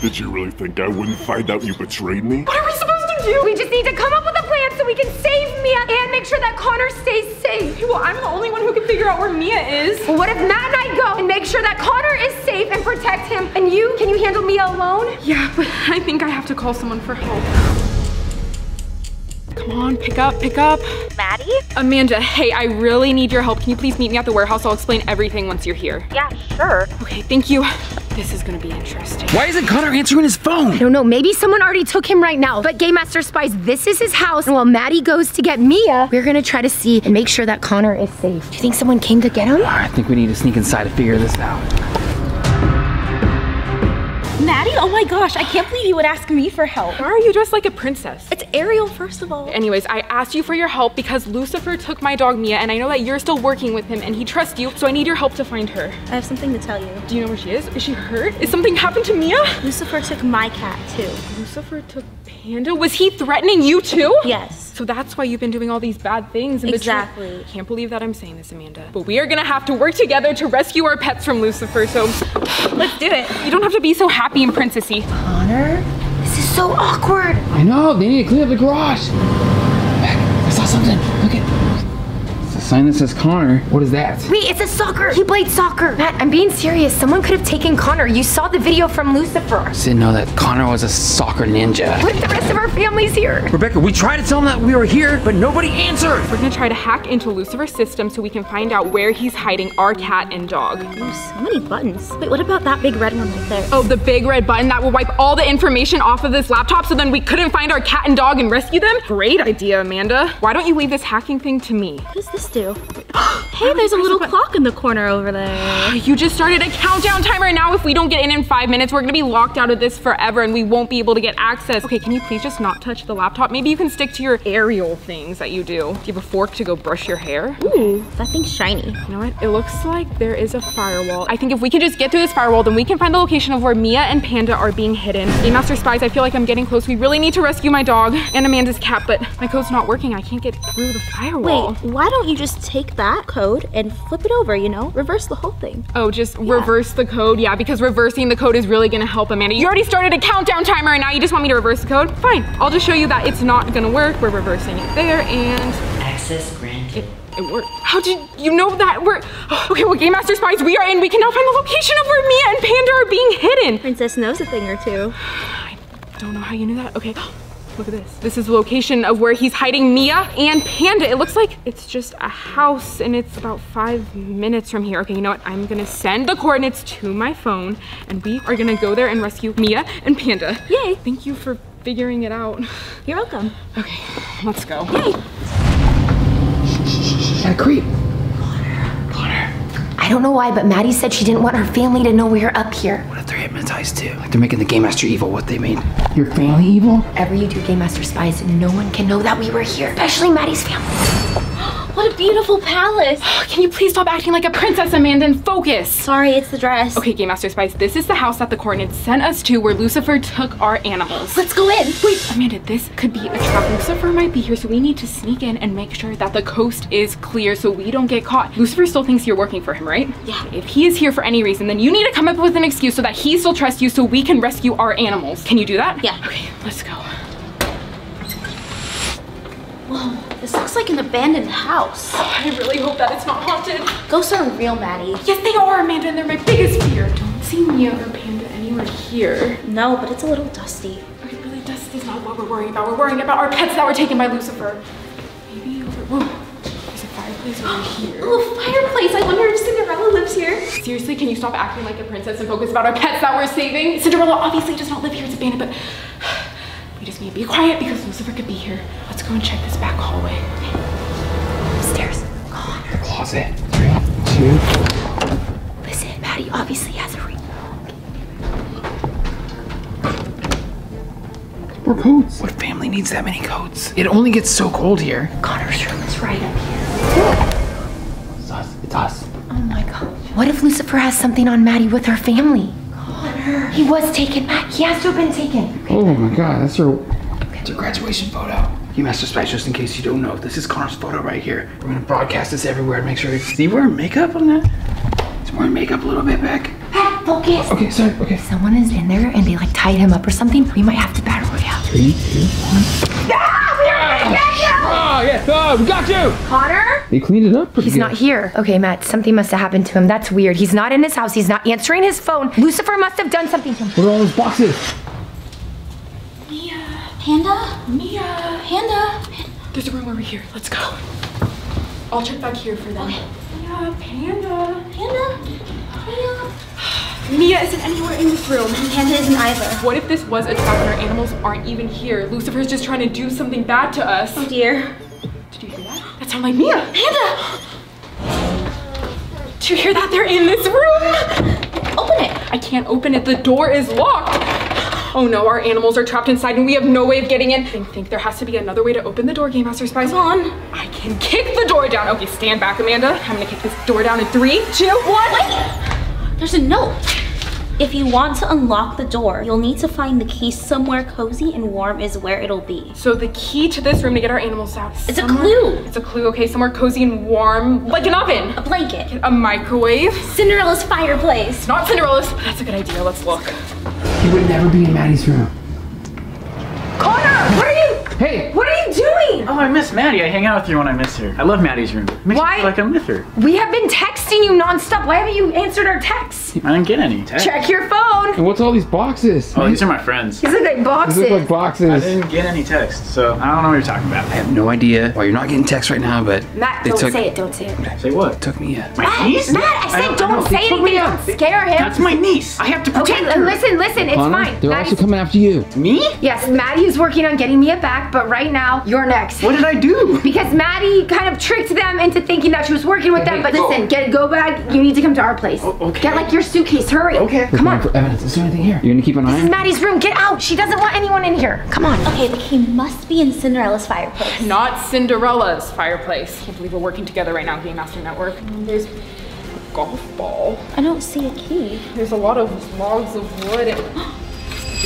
Did you really think I wouldn't find out you betrayed me? What are we supposed to do? We just need to come up with a plan so we can save Mia and make sure that Connor stays safe. Well, I'm the only one who can figure out where Mia is. Well, what if Matt and I go and make sure that Connor is safe and protect him? And you, can you handle Mia alone? Yeah, but I think I have to call someone for help. Come on, pick up, pick up. Maddie? Amanda, hey, I really need your help. Can you please meet me at the warehouse? I'll explain everything once you're here. Yeah, sure. Okay, thank you. This is gonna be interesting. Why isn't Connor answering his phone? I don't know, maybe someone already took him right now. But Game Master Spies, this is his house. And while Maddie goes to get Mia, we're gonna try to see and make sure that Connor is safe. Do you think someone came to get him? I think we need to sneak inside to figure this out. Maddie, oh my gosh, I can't believe you would ask me for help. Why are you dressed like a princess? It's Ariel, first of all. Anyways, I asked you for your help because Lucifer took my dog Mia, and I know that you're still working with him and he trusts you, so I need your help to find her. I have something to tell you. Do you know where she is? Is she hurt? Is something happened to Mia? Lucifer took my cat, too. Lucifer took Panda? Was he threatening you too? Yes. So that's why you've been doing all these bad things and betray- Exactly. Can't believe that I'm saying this, Amanda. But we are gonna have to work together to rescue our pets from Lucifer, so Let's do it. you don't have to be so happy and princessy. Connor? This is so awkward. I know, they need to clean up the garage. Beck, I saw something. Sign that says Connor. What is that? Wait, it's a soccer. He played soccer. Matt, I'm being serious. Someone could have taken Connor. You saw the video from Lucifer. I didn't know that Connor was a soccer ninja. What if the rest of our family's here? Rebecca, we tried to tell him that we were here, but nobody answered. We're gonna try to hack into Lucifer's system so we can find out where he's hiding our cat and dog. Ooh, so many buttons. Wait, what about that big red one right there? Oh, the big red button that will wipe all the information off of this laptop so then we couldn't find our cat and dog and rescue them? Great idea, Amanda. Why don't you leave this hacking thing to me? What does this do? hey, there's a little clock in the corner over there. You just started a countdown timer now if we don't get in in five minutes, we're gonna be locked out of this forever and we won't be able to get access. Okay, can you please just not touch the laptop? Maybe you can stick to your Ariel things that you do. Do you have a fork to go brush your hair? Ooh, that thing's shiny. You know what? It looks like there is a firewall. I think if we can just get through this firewall, then we can find the location of where Mia and Panda are being hidden. Game Master Spies, I feel like I'm getting close. We really need to rescue my dog and Amanda's cat, but my code's not working. I can't get through the firewall. Wait, why don't you just take that code and flip it over, you know? Reverse the whole thing. Oh, just reverse the code? Yeah, because reversing the code is really gonna help Amanda. You already started a countdown timer and now you just want me to reverse the code? Fine, I'll just show you that it's not gonna work. We're reversing it there and Access granted. it worked. How did you know that? We're, okay, well, Game Master Spies, we are in. We can now find the location of where Mia and Panda are being hidden. Princess knows a thing or two. I don't know how you knew that. Okay, look at this. This is the location of where he's hiding Mia and Panda. It looks like it's just a house and it's about five minutes from here. Okay, you know what? I'm gonna send the coordinates to my phone and we are gonna go there and rescue Mia and Panda. Yay. Thank you for figuring it out. You're welcome. Okay, let's go. Got a creep. I don't know why, but Maddie said she didn't want her family to know we were up here. What if they're too? Like they're making the Game Master evil what they made. Your family evil? Whatever you do, Game Master Spies, no one can know that we were here, especially Maddie's family. What a beautiful palace. Can you please stop acting like a princess, Amanda, and focus? Sorry, it's the dress. Okay, Game Master Spies, this is the house that the coordinates sent us to where Lucifer took our animals. Let's go in. Wait, Amanda, this could be a trap. Lucifer might be here, so we need to sneak in and make sure that the coast is clear so we don't get caught. Lucifer still thinks you're working for him, right? Yeah. If he is here for any reason, then you need to come up with an excuse so that he still trusts you so we can rescue our animals. Can you do that? Yeah. Okay, let's go. Whoa, this looks like an abandoned house. I really hope that it's not haunted. Ghosts are real, Maddie. Yes, they are, Amanda, and they're my biggest fear. Don't see Mia or Panda anywhere here. No, but it's a little dusty. Okay, really, dust is not what we're worrying about. We're worrying about our pets that were taken by Lucifer. Maybe over. Whoa, there's a fireplace over here. Oh, fireplace. I wonder if Cinderella lives here. Seriously, can you stop acting like a princess and focus about our pets that we're saving? Cinderella obviously does not live here. It's abandoned, but just need to be quiet because Lucifer could be here. Let's go and check this back hallway. Upstairs. The closet. Three, two. Listen, Maddie obviously has a ring. More coats. What family needs that many coats? It only gets so cold here. Connor's room is right up here. It's us. It's us. Oh my god. What if Lucifer has something on Maddie with her family? Connor. He was taken, Matt. He has to have been taken. Oh my god, that's her, that's her graduation photo. Game Master Spies, just in case you don't know, this is Connor's photo right here. We're gonna broadcast this everywhere and make sure. Is he wearing makeup on that? He's wearing makeup a little bit back. focus. Okay, sorry. Okay. Someone is in there and they like tied him up or something. We might have to battle royale. Three, two, one. Oh, yeah. Oh, we ah, ah, um, got you. Connor? They cleaned it up pretty He's good. not here. Okay, Matt, something must have happened to him. That's weird. He's not in his house. He's not answering his phone. Lucifer must have done something to him. What are all those boxes? Panda? Mia! Panda? There's a room over here. Let's go. I'll check back here for them. Mia, Panda. Panda? Panda? Mia isn't anywhere in this room. Panda isn't either. What if this was a trap and our animals aren't even here? Lucifer's just trying to do something bad to us. Oh dear. Did you hear that? That sounded like Mia. Panda! Did you hear that? They're in this room. Open it. I can't open it. The door is locked. Oh no, our animals are trapped inside and we have no way of getting in. I think there has to be another way to open the door, Game Master Spies. Come on. I can kick the door down. Okay, stand back, Amanda. I'm gonna kick this door down in three, two, one. Wait! There's a note. If you want to unlock the door, you'll need to find the key somewhere cozy and warm is where it'll be. So the key to this room to get our animals out. is It's a clue. It's a clue. Okay, somewhere cozy and warm, like an oven, A blanket. a microwave. Cinderella's fireplace. Not Cinderella's. but That's a good idea. Let's look. He would never be in Maddie's room. Connor, what are you? Hey, What are you doing? Oh, I miss Maddie. I hang out with her when I miss her. I love Maddie's room. It makes Why? me feel like I'm with her. We have been texting you nonstop. Why haven't you answered our texts? I didn't get any. Text. Check your phone. and what's all these boxes? Oh, these are my friends. These look like boxes. These boxes. look like boxes. I didn't get any text, so I don't know what you're talking about. I have no idea why you're not getting text right now, but Matt, they don't took say it. Don't say it. say what? Took me. Uh, my Matt, niece? Matt, I said don't- don't, know. say anything. Don't scare him. That's my niece. I have to protect Okay, her. listen, listen. It's Connor, fine. they're Maddie's- also coming after you. Me? Yes, Maddie is working on getting Mia back, but right now you're next. What did I do? Because Maddie kind of tricked them into thinking that she was working with them. But go. listen, get go back. You need to come to our place. Oh, okay. Get like your suitcase. Hurry. Okay. Come on. for evidence. Is there anything here? You're gonna keep an eye This is on? Maddie's room. Get out. She doesn't want anyone in here. Come on. Okay, the key must be in Cinderella's fireplace. Not Cinderella's fireplace. Can't believe we're working together right now, Game Master Network. There's a golf ball. I don't see a key. There's a lot of logs of wood.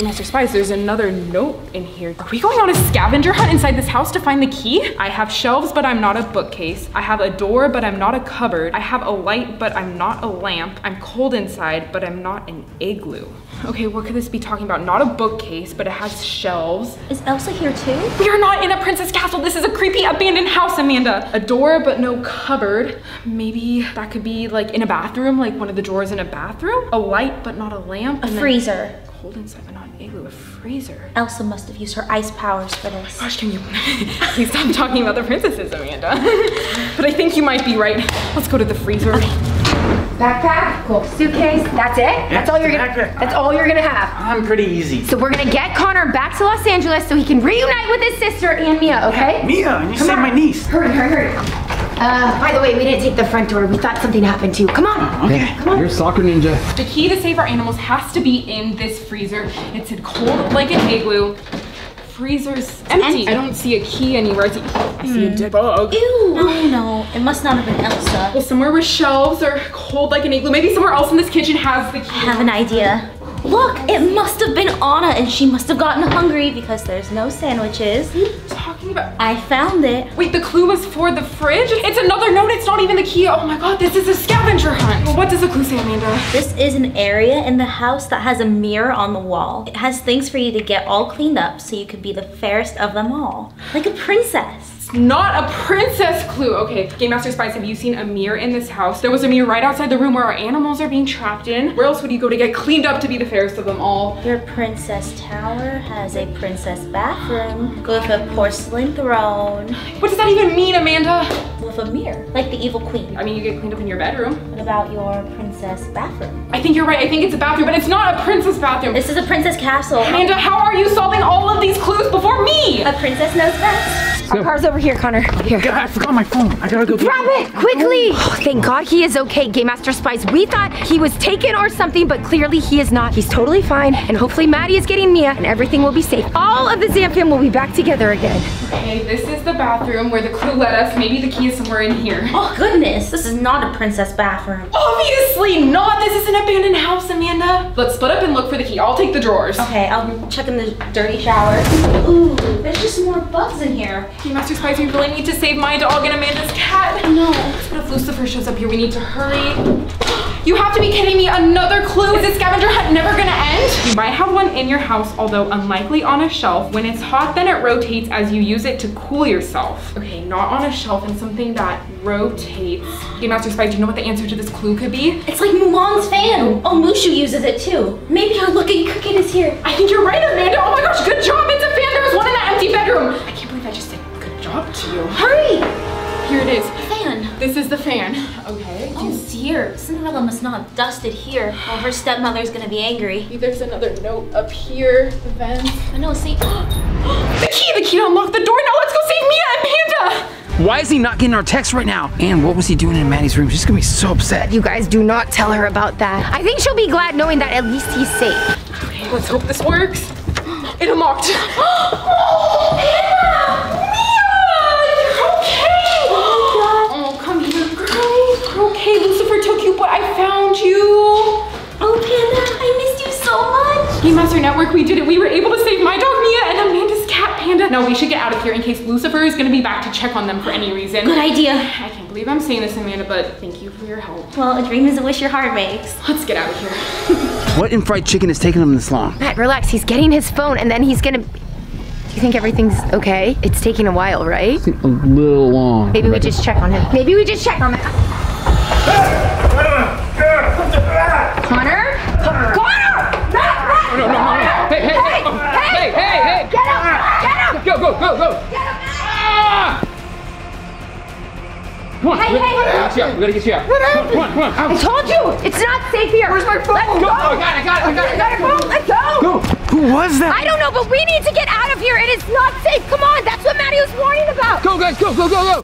Master Spies, there's another note in here. Are we going on a scavenger hunt inside this house to find the key? I have shelves, but I'm not a bookcase. I have a door, but I'm not a cupboard. I have a light, but I'm not a lamp. I'm cold inside, but I'm not an igloo. Okay, what could this be talking about? Not a bookcase, but it has shelves. Is Elsa here too? We are not in a princess castle. This is a creepy abandoned house, Amanda. A door, but no cupboard. Maybe that could be like in a bathroom, like one of the drawers in a bathroom. A light, but not a lamp. A freezer. Cold inside, but not an igloo. A freezer. Elsa must have used her ice powers for this. Gosh, can you please stop talking about the princesses, Amanda? but I think you might be right. Let's go to the freezer. Backpack. Cool. Suitcase. That's it. that's all you're gonna. backpack. That's all you're gonna have. I'm pretty easy. So we're gonna get Connor back to Los Angeles so he can reunite with his sister and Mia. Okay? Mia, and you Come saved on. my niece. Hurry, hurry, hurry. Uh, by the way, we didn't take the front door. We thought something happened too. Come on. Okay, Come on. you're a soccer ninja. The key to save our animals has to be in this freezer. It's said cold like an igloo. Freezer's empty. empty. I don't see a key anywhere. I see, I see a dead bug. Ew! Oh no, it must not have been Elsa. Well, somewhere with shelves or cold like an igloo. Maybe somewhere else in this kitchen has the key. I have an idea. Look, it must have been Anna and she must have gotten hungry because there's no sandwiches. talking about? I found it. Wait, the clue was for the fridge? It's another note. It's not even the key. Oh my god, this is a scavenger hunt. Well, what does the clue say, Amanda? This is an area in the house that has a mirror on the wall. It has things for you to get all cleaned up so you could be the fairest of them all. Like a princess. Not a princess clue. Okay, Game Master Spies, have you seen a mirror in this house? There was a mirror right outside the room where our animals are being trapped in. Where else would you go to get cleaned up to be the fairest of them all? Your princess tower has a princess bathroom with a porcelain throne What does that even mean, Amanda? with a mirror, like the evil queen. I mean, you get cleaned up in your bedroom. What about your princess bathroom? I think you're right. I think it's a bathroom, but it's not a princess bathroom. This is a princess castle. Amanda, how are you solving all of these clues before me? A princess knows best. Our car's over here, Connor. Here. God, I forgot my phone. I gotta go Grab it quickly! Oh. oh, thank God he is okay, Game Master Spies. We thought he was taken or something, but clearly he is not. He's totally fine, and hopefully Maddie is getting Mia, and everything will be safe. All of the Zamfam will be back together again. Okay, this is the bathroom where the clue led us. Maybe the key is somewhere in here. Oh goodness, this is not a princess bathroom. Obviously not. This is an abandoned house, Amanda. Let's split up and look for the key. I'll take the drawers. Okay, I'll check in the dirty shower. Ooh, there's just more bugs in here. Okay, Master Spies, we really need to save my dog and Amanda's cat. No. What if Lucifer shows up here? We need to hurry. You have to be kidding me. Another clue? Is this scavenger hunt never gonna end? You might have one in your house, although unlikely on a shelf. When it's hot, then it rotates as you use it to cool yourself. Okay, not on a shelf and something that rotates. Game Master Spies, do you know what the answer to this clue could be? It's like Mulan's fan. Oh, Mushu uses it too. Maybe our looking cricket is here. I think you're right, Amanda. Oh my gosh, good job. It's a fan. There was one in that empty bedroom. I can't believe I just said good job to you. Hurry! Here it is. Fan. This is the fan. Okay. Oh dear, Cinderella must not have dusted here. Oh, her stepmother's gonna be angry. There's another note up here. The vent. I know, see? The key, the key to unlock the door. Now let's go save Mia and Panda. Why is he not getting our text right now? And what was he doing in Maddie's room? She's gonna be so upset. You guys do not tell her about that. I think she'll be glad knowing that at least he's safe. Okay, let's hope this works. It unlocked. Lucifer but I found you. Oh, Panda, I missed you so much. Game Master Network, we did it. We were able to save my dog Mia and Amanda's cat Panda. No, we should get out of here in case Lucifer is gonna be back to check on them for any reason. Good idea. I can't believe I'm saying this, Amanda, but thank you for your help. Well, a dream is a wish your heart makes. Let's get out of here. What in fried chicken is taking him this long? Matt, relax. He's getting his phone and then he's gonna. Do you think everything's okay? It's taking a while, right? A little long. Maybe we just check on him. Maybe we just check on Matt. Connor? Connor! Matt! Matt! No, no, no, no. Hey, hey, Hey! hey, hey, hey! Get up! Get up! Go, go, go, go! Get up! Ah! Come on, Hey, we, hey, we gotta get you out. We gotta get you out. What happened? Come on, come on, come I told you! It's not safe here! Where's my phone? Let's go! Go, I got it, I got it, I got it, I got it. Phone. Let's go! Go. Who was that? I don't know, but we need to get out of here. It is not safe. Come on, that's what Maddie was warning about. Go, guys, go, go, go, go!